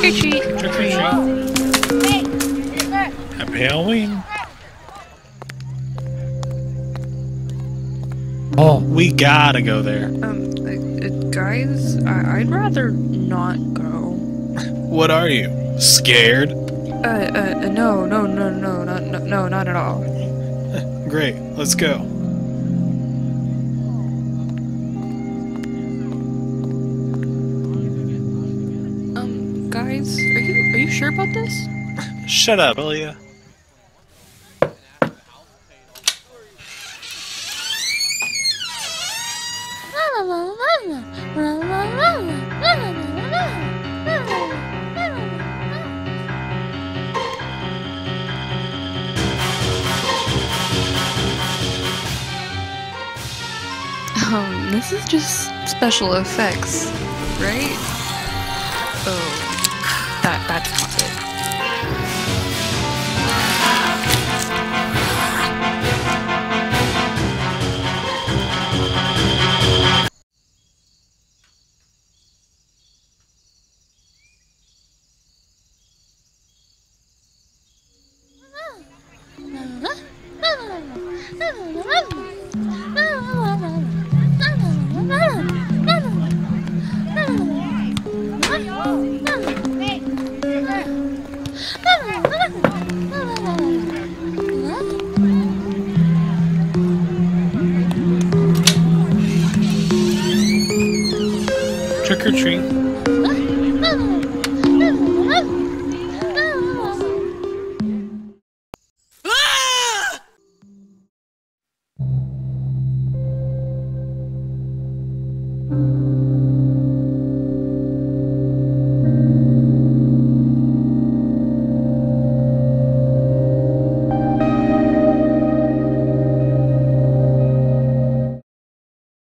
Trick or treat. Trick or treat. Happy Halloween. Oh, we gotta go there. Um, uh, guys, I- would rather not go. what are you? Scared? Uh, uh, no, no, no, no, no, no, not at all. Great, let's go. Guys, are you are you sure about this? Shut up, will ya? Um, this is just special effects, right? Oh, Trick or treat.